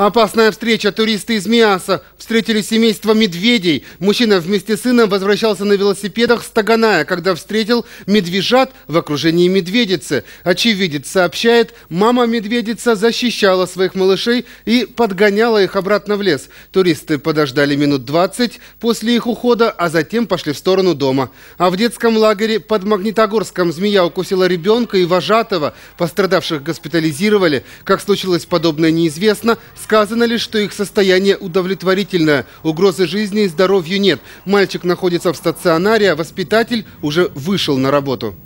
Опасная встреча. Туристы из Миаса встретили семейство медведей. Мужчина вместе с сыном возвращался на велосипедах с Таганая, когда встретил медвежат в окружении медведицы. Очевидец сообщает, мама медведица защищала своих малышей и подгоняла их обратно в лес. Туристы подождали минут 20 после их ухода, а затем пошли в сторону дома. А в детском лагере под Магнитогорском змея укусила ребенка и вожатого. Пострадавших госпитализировали. Как случилось подобное, неизвестно. Сказано ли, что их состояние удовлетворительное, угрозы жизни и здоровью нет. Мальчик находится в стационаре, а воспитатель уже вышел на работу.